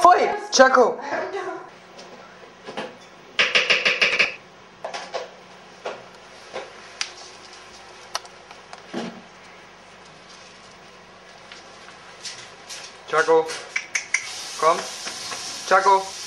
Foi! Chaco! Chaco! come, Chaco!